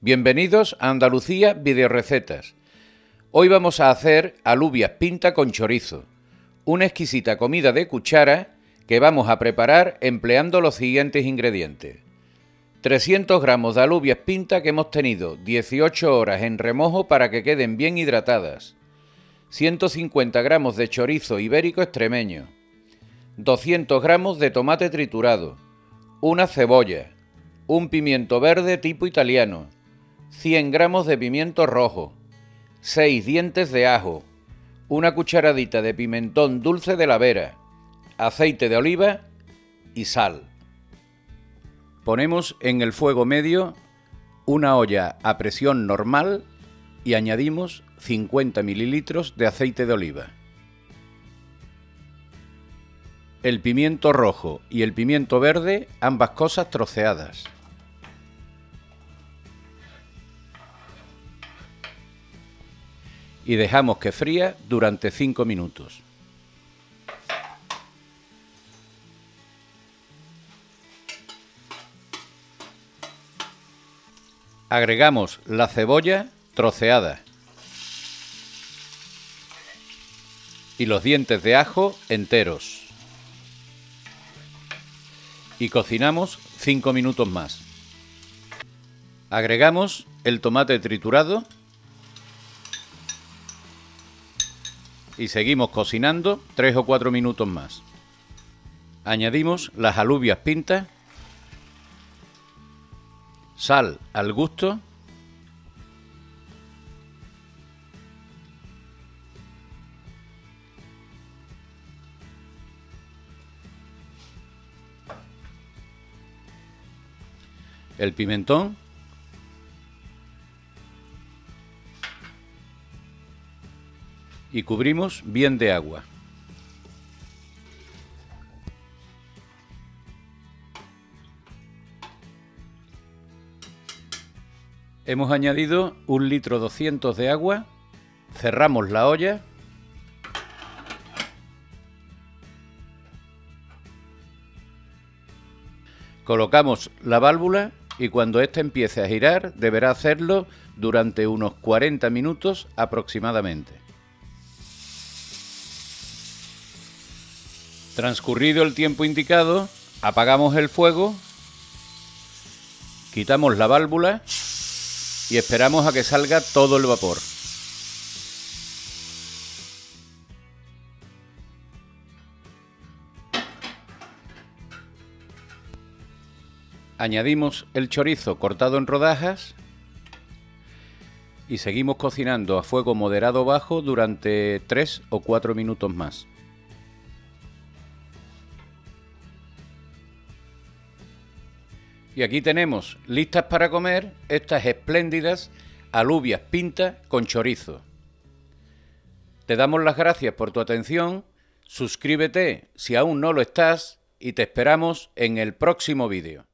Bienvenidos a Andalucía Videorecetas. Hoy vamos a hacer alubias pinta con chorizo, una exquisita comida de cuchara que vamos a preparar empleando los siguientes ingredientes. 300 gramos de alubias pinta que hemos tenido 18 horas en remojo para que queden bien hidratadas. 150 gramos de chorizo ibérico extremeño. 200 gramos de tomate triturado. Una cebolla. Un pimiento verde tipo italiano 100 gramos de pimiento rojo, 6 dientes de ajo, una cucharadita de pimentón dulce de la vera, aceite de oliva y sal. Ponemos en el fuego medio una olla a presión normal y añadimos 50 mililitros de aceite de oliva. El pimiento rojo y el pimiento verde, ambas cosas troceadas. Y dejamos que fría durante 5 minutos. Agregamos la cebolla troceada y los dientes de ajo enteros. Y cocinamos 5 minutos más. Agregamos el tomate triturado y seguimos cocinando 3 o 4 minutos más. Añadimos las alubias pintas, sal al gusto, el pimentón y cubrimos bien de agua. Hemos añadido un litro 200 de agua, cerramos la olla colocamos la válvula y cuando ésta empiece a girar deberá hacerlo durante unos 40 minutos aproximadamente. Transcurrido el tiempo indicado, apagamos el fuego, quitamos la válvula y esperamos a que salga todo el vapor. Añadimos el chorizo cortado en rodajas y seguimos cocinando a fuego moderado bajo durante 3 o 4 minutos más. Y aquí tenemos listas para comer estas espléndidas alubias pintas con chorizo. Te damos las gracias por tu atención, suscríbete si aún no lo estás y te esperamos en el próximo vídeo.